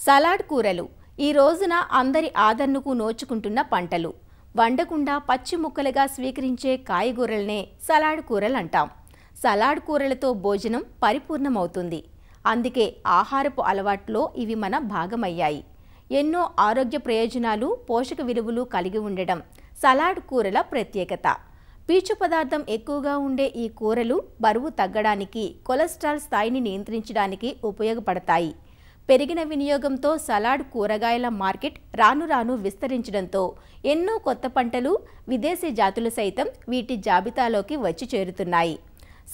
Salad కూరలు ఈ రోజున అందరి ఆదరణకు నోచుకుంటున్న పంటలు. వండకుండా పచ్చి ముక్కలుగా స్వీకరించే కాయగూరలనే సలాడ్ కూరలు అంటాం సలాడ్ కూరలతో భోజనం పరిపూర్ణమవుతుంది. అందుకే ఆహారపు అలవాట్లో ఇవి మన భాగమయ్యాయి. ఎన్నో ఆరోగ్య ప్రయోజనాలు పోషక విలువలు కలిగి ఉండడం సలాడ్ కూరల ప్రత్యేకత. పీచు పదార్థం ఎక్కువగా ఉండే ఈ కూరలు బరువు తగ్గడానికి కొలెస్ట్రాల్ స్థాయిని నియంత్రించడానికి ఉపయోగపడతాయి. పెరిగిన వినియోగంతో సలాడ్ కూరగాయల మార్కెట్ రాను రాను విస్తరించడంతో ఎన్నో కొత్త పంటలు విదేశీ జాతులు సైతం వీటి జాబితాలోకి వచ్చి చేరుతున్నాయి.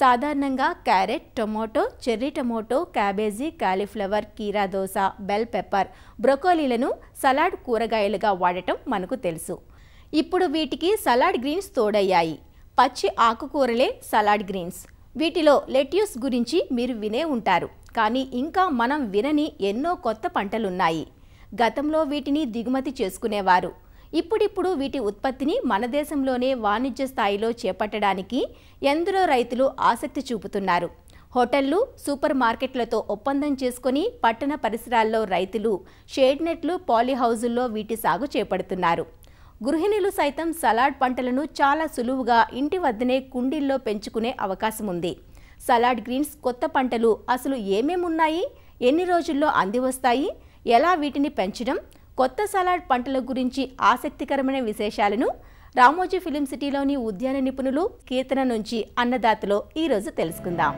సాధారణంగా carrot tomato cherry tomato cabbage cauliflower కీరా దోస బెల్ పెప్పర్ బ్రొకోలీలను సలాడ్ కూరగాయలుగా వాడటం మనకు తెలుసు. ఇప్పుడు వీటికి సలాడ్ గ్రీన్స్ తోడయ్యాయి. పచ్చి ఆకుకూరలే సలాడ్ గ్రీన్స్. వీటిలో లెట్యూస్ గురించి మీరు వినే ఉంటారు. కానీ ఇంకా మనం వినని ఎన్నో కొత్త పంటలున్నాయి. గతంలో వీటిని దిగుమతి చేసుకునేవారు. ఇప్పుడిప్పుడు వీటి ఉత్పత్తిని మన దేశంలోనే వాణిజ్య స్థాయిలో చేపట్టడానికి ఎందరో రైతులు ఆసక్తి చూపుతున్నారు. హోటళ్ళు సూపర్ మార్కెట్లతో ఒప్పందం చేసుకుని పట్టణ పరిసరాల్లో రైతులు షేడ్ నెట్లు పాలీహౌజుల్లో వీటి సాగు చేపడుతున్నారు. గృహిణులు సైతం సలాడ్ పంటలను చాలా సులువుగా ఇంటి వద్దనే కుండీల్లో పెంచుకునే అవకాశం ఉంది సలాడ్ గ్రీన్స్ కొత్త పంటలు అసలు ఏమేమున్నాయి? ఎన్ని రోజుల్లో అంది వస్తాయి? ఎలా వీటిని పెంచడం? కొత్త సలాడ్ పంటల గురించి ఆసక్తికరమైన విశేషాలను రామోజీ ఫిలిం సిటీలోని ఉద్యాన నిపుణులు కీర్తన నుంచి అన్నదాతలో ఈరోజు తెలుసుకుందాం.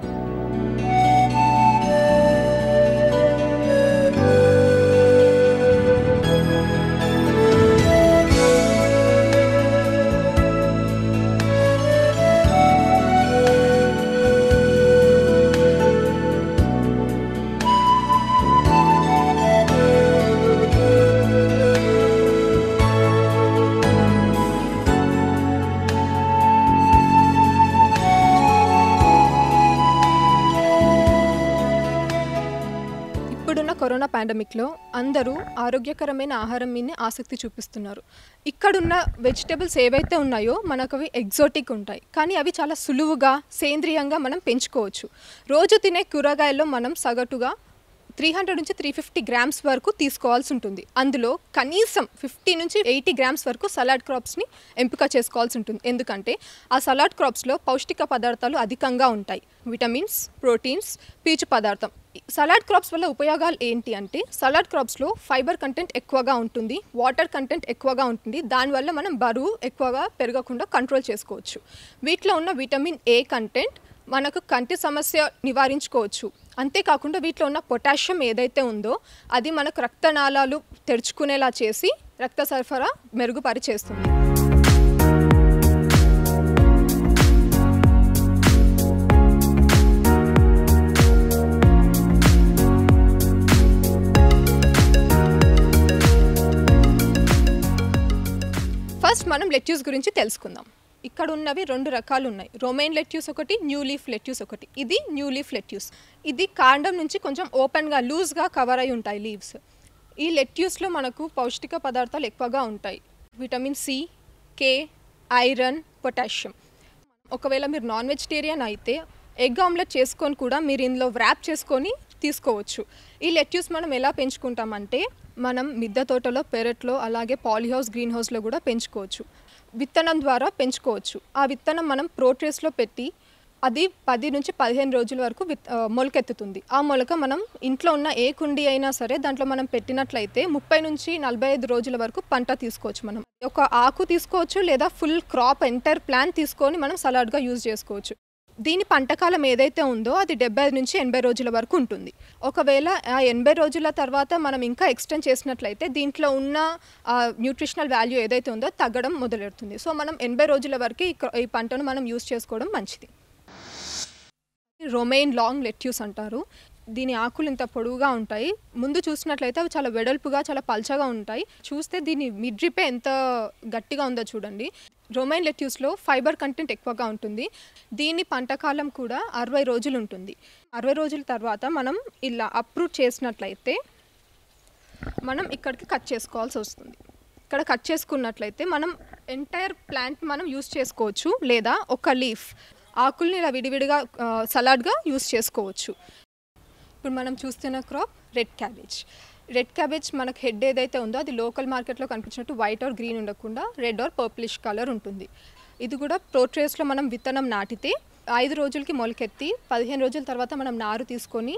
కరోనా పాండమిక్లో అందరూ ఆరోగ్యకరమైన ఆహారం మీద ఆసక్తి చూపిస్తున్నారు. ఇక్కడున్న వెజిటబుల్స్ ఏవైతే ఉన్నాయో మనకు అవి ఎగ్జోటిక్ ఉంటాయి. కానీ అవి చాలా సులువుగా సేంద్రియంగా మనం పెంచుకోవచ్చు. రోజు తినే కూరగాయల్లో మనం సగటుగా త్రీ హండ్రెడ్ నుంచి త్రీ ఫిఫ్టీ గ్రామ్స్ వరకు తీసుకోవాల్సి ఉంటుంది. అందులో కనీసం ఫిఫ్టీ నుంచి ఎయిటీ గ్రామ్స్ వరకు సలాడ్ క్రాప్స్ని ఎంపిక చేసుకోవాల్సి ఉంటుంది. ఎందుకంటే ఆ సలాడ్ క్రాప్స్లో పౌష్టిక పదార్థాలు అధికంగా ఉంటాయి. విటమిన్స్ ప్రోటీన్స్ పీచు పదార్థం. సలాడ్ క్రాప్స్ వల్ల ఉపయోగాలు ఏంటి అంటే సలాడ్ క్రాప్స్లో ఫైబర్ కంటెంట్ ఎక్కువగా ఉంటుంది వాటర్ కంటెంట్ ఎక్కువగా ఉంటుంది దానివల్ల మనం బరువు ఎక్కువగా పెరగకుండా కంట్రోల్ చేసుకోవచ్చు. వీటిలో ఉన్న విటమిన్ ఏ కంటెంట్ మనకు కంటి సమస్య నివారించుకోవచ్చు. అంతేకాకుండా వీటిలో ఉన్న పొటాషియం ఏదైతే ఉందో అది మనకు రక్తనాళాలు తెరుచుకునేలా చేసి రక్త సరఫరా మెరుగుపరిచేస్తుంది. లెట్యూస్ గురించి తెలుసుకుందాం. ఇక్కడ ఉన్నవి రెండు రకాలు ఉన్నాయి. రొమైన్ లెట్యూస్ ఒకటి న్యూ లీఫ్ లెట్యూస్ ఒకటి. ఇది న్యూ లీఫ్ లెట్యూస్. ఇది కాండం నుంచి కొంచెం ఓపెన్గా లూజ్గా కవర్ అయి ఉంటాయి లీవ్స్. ఈ లెట్యూస్లో మనకు పౌష్టిక పదార్థాలు ఎక్కువగా ఉంటాయి. Vitamin C K iron potassium. ఒకవేళ మీరు నాన్ వెజిటేరియన్ అయితే ఎగ్ ఆమ్లెట్ చేసుకొని కూడా మీరు ఇందులో వ్రాప్ చేసుకొని తీసుకోవచ్చు. ఈ లెట్యూస్ మనం ఎలా పెంచుకుంటామంటే మనం మిద్దె తోటలో పెరట్లో అలాగే పాలీహౌస్ గ్రీన్ హౌస్లో కూడా పెంచుకోవచ్చు. విత్తనం ద్వారా పెంచుకోవచ్చు. ఆ విత్తనం మనం ప్రోట్రేస్లో పెట్టి అది పది నుంచి పదిహేను రోజుల వరకు విత్ మొలకెత్తుతుంది. ఆ మొలక మనం ఇంట్లో ఉన్న ఏ కుండీ అయినా సరే దాంట్లో మనం పెట్టినట్లయితే ముప్పై నుంచి నలభై ఐదు రోజుల వరకు పంట తీసుకోవచ్చు మనం. ఒక ఆకు తీసుకోవచ్చు లేదా ఫుల్ క్రాప్ ఎంటర్ ప్లాన్ తీసుకొని మనం సలాడ్గా యూజ్ చేసుకోవచ్చు. దీని పంటకాలం ఏదైతే ఉందో అది డెబ్బై నుంచి ఎనభై రోజుల వరకు ఉంటుంది. ఒకవేళ ఆ ఎనభై రోజుల తర్వాత మనం ఇంకా ఎక్స్టెండ్ చేసినట్లయితే దీంట్లో ఉన్న న్యూట్రిషనల్ వాల్యూ ఏదైతే ఉందో తగ్గడం మొదలెడుతుంది. సో మనం ఎనభై రోజుల వరకు ఈ పంటను మనం యూజ్ చేసుకోవడం మంచిది. రొమైన్ లాంగ్ లెట్యూస్ అంటారు. దీని ఆకులు ఇంత పొడవుగా ఉంటాయి. ముందు చూసినట్లయితే అవి చాలా వెడల్పుగా చాలా పల్చగా ఉంటాయి. చూస్తే దీని మిడ్రిపే ఎంత గట్టిగా ఉందో చూడండి. రొమైన్ లెట్యూస్లో ఫైబర్ కంటెంట్ ఎక్కువగా ఉంటుంది. దీని పంటకాలం కూడా అరవై రోజులు ఉంటుంది. అరవై రోజుల తర్వాత మనం ఇలా అప్రూవ్ చేసినట్లయితే మనం ఇక్కడికి కట్ చేసుకోవాల్సి వస్తుంది. ఇక్కడ కట్ చేసుకున్నట్లయితే మనం ఎంటైర్ ప్లాంట్ మనం యూస్ చేసుకోవచ్చు లేదా ఒక లీఫ్. ఆకుల్ని ఇలా విడివిడిగా సలాడ్గా యూస్ చేసుకోవచ్చు. ఇప్పుడు మనం చూస్తున్న crop red cabbage. Red cabbage మనకు హెడ్ ఏదైతే ఉందో అది లోకల్ మార్కెట్లో కనిపించినట్టు వైట్ ఆర్ గ్రీన్ ఉండకుండా రెడ్ ఆర్ పర్పులిష్ కలర్ ఉంటుంది. ఇది కూడా ప్రోట్రేస్లో మనం విత్తనం నాటితే ఐదు రోజులకి మొలకెత్తి పదిహేను రోజుల తర్వాత మనం నారు తీసుకొని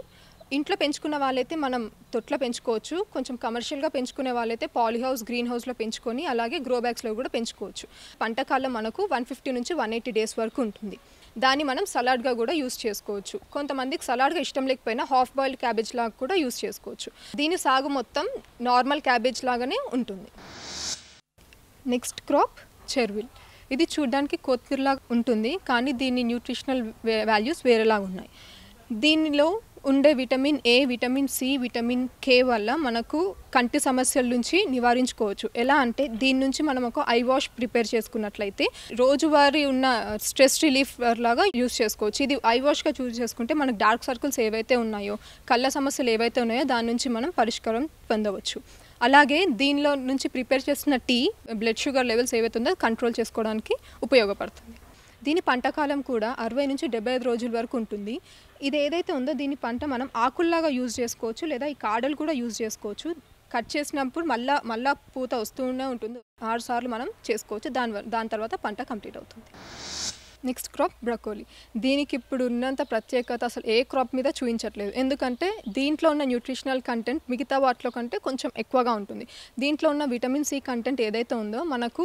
ఇంట్లో పెంచుకున్న వాళ్ళైతే మనం తొట్లో పెంచుకోవచ్చు. కొంచెం కమర్షియల్గా పెంచుకునే వాళ్ళైతే పాలీ హౌస్ గ్రీన్ హౌస్లో పెంచుకొని అలాగే గ్రో బ్యాగ్స్లో కూడా పెంచుకోవచ్చు. పంట కాలం మనకు వన్ ఫిఫ్టీ నుంచి వన్ ఎయిటీ డేస్ వరకు ఉంటుంది. దాన్ని మనం సలాడ్గా కూడా యూస్ చేసుకోవచ్చు. కొంతమందికి సలాడ్గా ఇష్టం లేకపోయినా హాఫ్ బాయిల్డ్ క్యాబేజ్ లాగా కూడా యూస్ చేసుకోవచ్చు. దీని సాగు మొత్తం నార్మల్ క్యాబేజ్ లాగానే ఉంటుంది. Next crop chervil. ఇది చూడడానికి కొత్తిమీరలాగా ఉంటుంది కానీ దీని న్యూట్రిషనల్ వాల్యూస్ వేరేలాగా ఉన్నాయి దీనిలో ఉండే vitamin A vitamin C vitamin K వల్ల మనకు కంటి సమస్యల నుంచి నివారించుకోవచ్చు. ఎలా అంటే దీని నుంచి మనం ఒక ఐ వాష్ ప్రిపేర్ చేసుకున్నట్లయితే రోజువారీ ఉన్న స్ట్రెస్ రిలీఫ్ లాగా యూజ్ చేసుకోవచ్చు. ఇది ఐ వాష్గా చూస్ చేసుకుంటే మనకు డార్క్ సర్కిల్స్ ఏవైతే ఉన్నాయో కళ్ళ సమస్యలు ఏవైతే ఉన్నాయో దాని నుంచి మనం పరిష్కారం పొందవచ్చు. అలాగే దీనిలో నుంచి ప్రిపేర్ చేసిన టీ బ్లడ్ షుగర్ లెవెల్స్ ఏవైతే ఉందో కంట్రోల్ చేసుకోవడానికి ఉపయోగపడుతుంది. దీని పంటకాలం కూడా అరవై నుంచి డెబ్బై ఐదు రోజుల వరకు ఉంటుంది. ఇది ఏదైతే ఉందో దీని పంట మనం ఆకుల్లాగా యూజ్ చేసుకోవచ్చు లేదా ఈ కాడలు కూడా యూజ్ చేసుకోవచ్చు. కట్ చేసినప్పుడు మళ్ళా మళ్ళా పూత వస్తూనే ఉంటుంది. ఆరు సార్లు మనం చేసుకోవచ్చు. దాని దాని తర్వాత పంట కంప్లీట్ అవుతుంది. Next crop broccoli. దీనికి ఇప్పుడు ఉన్నంత ప్రత్యేకత అసలు ఏ క్రాప్ మీద చూపించట్లేదు. ఎందుకంటే దీంట్లో ఉన్న న్యూట్రిషనల్ కంటెంట్ మిగతా వాటిలో కంటే కొంచెం ఎక్కువగా ఉంటుంది. దీంట్లో ఉన్న విటమిన్ సి కంటెంట్ ఏదైతే ఉందో మనకు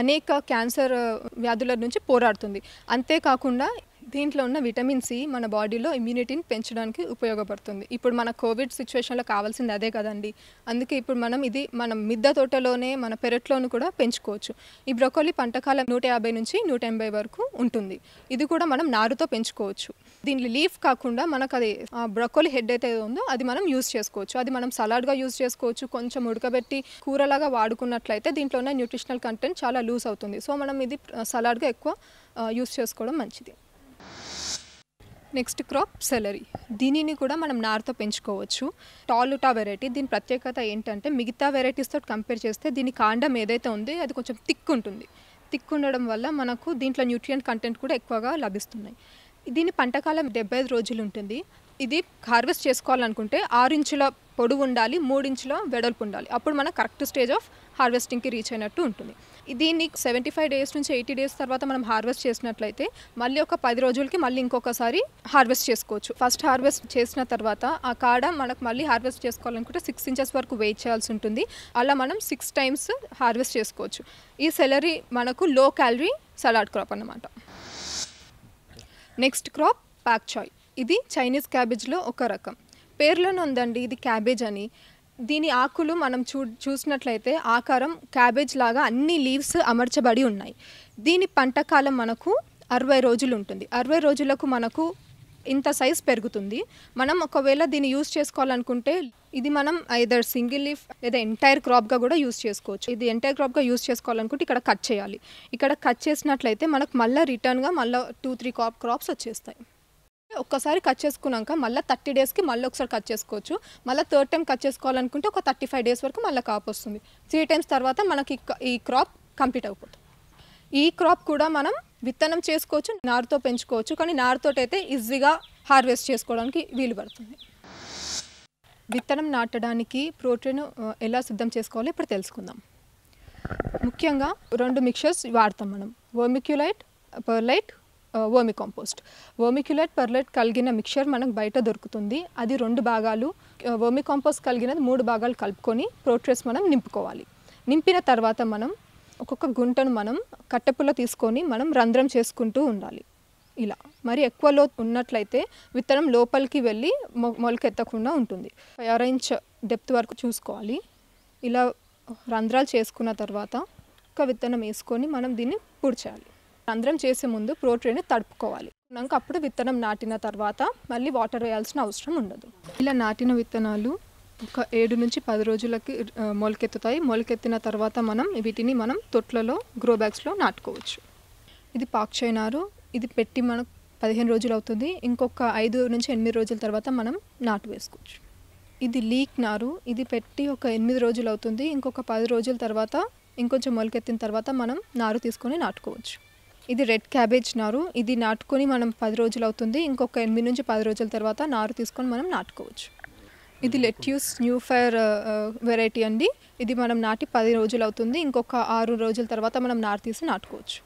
అనేక క్యాన్సర్ వ్యాధుల నుంచి పోరాడుతుంది. అంతేకాకుండా దీంట్లో ఉన్న విటమిన్ సి మన బాడీలో ఇమ్యూనిటీని పెంచడానికి ఉపయోగపడుతుంది. ఇప్పుడు మన కోవిడ్ సిచ్యువేషన్లో కావాల్సింది అదే కదండి. అందుకే ఇప్పుడు మనం ఇది మనం మిద్దె తోటలోనే మన పెరట్లోను కూడా పెంచుకోవచ్చు. ఈ బ్రొకోలీ పంటకాలం నూట యాభై నుంచి నూట ఎనభై వరకు ఉంటుంది. ఇది కూడా మనం నారుతో పెంచుకోవచ్చు. దీని లీఫ్ కాకుండా మనకు అది ఆ బ్రొకోలీ హెడ్ అయితే ఉందో అది మనం యూస్ చేసుకోవచ్చు. అది మనం సలాడ్గా యూస్ చేసుకోవచ్చు. కొంచెం ఉడకబెట్టి కూరలాగా వాడుకున్నట్లయితే దీంట్లో ఉన్న న్యూట్రిషనల్ కంటెంట్ చాలా లూజ్ అవుతుంది. సో మనం ఇది సలాడ్గా ఎక్కువ యూస్ చేసుకోవడం మంచిది. నెక్స్ట్ క్రాప్ సెలరీ దీనిని కూడా మనం నారుతో పెంచుకోవచ్చు. టాలుటా వెరైటీ. దీని ప్రత్యేకత ఏంటంటే మిగతా వెరైటీస్తో కంపేర్ చేస్తే దీని కాండం ఏదైతే ఉంది అది కొంచెం థిక్ ఉంటుంది. థిక్ ఉండడం వల్ల మనకు దీంట్లో న్యూట్రియంట్ కంటెంట్ కూడా ఎక్కువగా లభిస్తున్నాయి. దీని పంటకాలం డెబ్బై ఐదు రోజులు ఉంటుంది. ఇది హార్వెస్ట్ చేసుకోవాలనుకుంటే ఆరు ఇంచుల పొడవు ఉండాలి మూడు ఇంచుల వెడల్పు ఉండాలి. అప్పుడు మన కరెక్ట్ స్టేజ్ ఆఫ్ హార్వెస్టింగ్కి రీచ్ అయినట్టు ఉంటుంది. దీన్ని సెవెంటీ ఫైవ్ డేస్ నుంచి ఎయిటీ డేస్ తర్వాత మనం హార్వెస్ట్ చేసినట్లయితే మళ్ళీ ఒక పది రోజులకి మళ్ళీ ఇంకొకసారి హార్వెస్ట్ చేసుకోవచ్చు. ఫస్ట్ హార్వెస్ట్ చేసిన తర్వాత ఆ కాడ మనకు మళ్ళీ హార్వెస్ట్ చేసుకోవాలనుకుంటే సిక్స్ ఇంచెస్ వరకు వెయిట్ చేయాల్సి ఉంటుంది. అలా మనం సిక్స్ టైమ్స్ హార్వెస్ట్ చేసుకోవచ్చు. ఈ సెలరీ మనకు లో క్యాలరీ సలాడ్ క్రాప్ అన్నమాట. Next crop pak choi. ఇది చైనీస్ క్యాబేజ్లో ఒక రకం. పేర్లోనే ఉందండి ఇది క్యాబేజ్ అని. దీని ఆకులు మనం చూ చూసినట్లయితే ఆకారం క్యాబేజ్ లాగా అన్ని లీవ్స్ అమర్చబడి ఉన్నాయి. దీని పంట కాలం మనకు అరవై రోజులు ఉంటుంది. అరవై రోజులకు మనకు ఇంత సైజ్ పెరుగుతుంది. మనం ఒకవేళ దీన్ని యూస్ చేసుకోవాలనుకుంటే ఇది మనం ఐదర్ సింగిల్ లీఫ్ లేదా ఎంటైర్ క్రాప్గా కూడా యూస్ చేసుకోవచ్చు. ఇది ఎంటైర్ క్రాప్గా యూస్ చేసుకోవాలనుకుంటే ఇక్కడ కట్ చేయాలి. ఇక్కడ కట్ చేసినట్లయితే మనకు మళ్ళీ రిటర్న్గా మళ్ళీ టూ త్రీ క్రాప్ క్రాప్స్ వచ్చేస్తాయి. ఒక్కసారి కట్ చేసుకున్నాక మళ్ళీ థర్టీ డేస్కి మళ్ళీ ఒకసారి కట్ చేసుకోవచ్చు. మళ్ళీ థర్డ్ టైం కట్ చేసుకోవాలనుకుంటే ఒక థర్టీ ఫైవ్ డేస్ వరకు మళ్ళీ కాపు వస్తుంది. త్రీ టైమ్స్ తర్వాత మనకి ఈ క్రాప్ కంప్లీట్ అయిపోతుంది. ఈ క్రాప్ కూడా మనం విత్తనం చేసుకోవచ్చు నారుతో పెంచుకోవచ్చు కానీ నారుతో అయితే ఈజీగా హార్వెస్ట్ చేసుకోవడానికి వీలు పడుతుంది. విత్తనం నాటడానికి ప్రోటీన్ ఎలా సిద్ధం చేసుకోవాలో ఇప్పుడు తెలుసుకుందాం. ముఖ్యంగా రెండు మిక్చర్స్ వాడతాం మనం. Vermiculite perlite vermicompost. Vermiculite perlite కలిగిన మిక్చర్ మనకు బయట దొరుకుతుంది. అది రెండు భాగాలు వర్మి కాంపోస్ట్ కలిగినది మూడు భాగాలు కలుపుకొని ప్రోట్రేస్ మనం నింపుకోవాలి. నింపిన తర్వాత మనం ఒక్కొక్క గుంటను మనం కట్టెపుల్ల తీసుకొని మనం రంధ్రం చేసుకుంటూ ఉండాలి. ఇలా. మరి ఎక్కువ లో ఉన్నట్లయితే విత్తనం లోపలికి వెళ్ళి మొ మొలకెత్తకుండా ఉంటుంది. ఫైవ్ ఇంచ్ డెప్త్ వరకు చూసుకోవాలి. ఇలా రంధ్రాలు చేసుకున్న తర్వాత ఒక విత్తనం వేసుకొని మనం దీన్ని పూడ్చేయాలి. రంధ్రం చేసే ముందు ప్రోటీన్ తడుపుకోవాలి. నాక అప్పుడు విత్తనం నాటిన తర్వాత మళ్ళీ వాటర్ వేయాల్సిన అవసరం ఉండదు. ఇలా నాటిన విత్తనాలు ఒక ఏడు నుంచి పది రోజులకి మొలకెత్తుతాయి. మొలకెత్తిన తర్వాత మనం వీటిని మనం తొట్లలో గ్రో బ్యాగ్స్లో నాటుకోవచ్చు. ఇది పాక్చైనారు ఇది పెట్టి మనకు పదిహేను రోజులు అవుతుంది. ఇంకొక ఐదు నుంచి ఎనిమిది రోజుల తర్వాత మనం నాటు వేసుకోవచ్చు. ఇది లీక్ నారు. ఇది పెట్టి ఒక ఎనిమిది రోజులు అవుతుంది. ఇంకొక పది రోజుల తర్వాత ఇంకొంచెం మొలకెత్తిన తర్వాత మనం నారు తీసుకొని నాటుకోవచ్చు. ఇది రెడ్ క్యాబేజ్ నారు. ఇది నాటుకొని మనం పది రోజులు అవుతుంది ఇంకొక ఎనిమిది నుంచి పది రోజుల తర్వాత నారు తీసుకొని మనం నాటుకోవచ్చు. ఇది లెట్యూస్ న్యూ ఫైర్ వెరైటీ అండి. ఇది మనం నాటి పది రోజులు అవుతుంది ఇంకొక ఆరు రోజుల తర్వాత మనం నారు తీసి నాటుకోవచ్చు.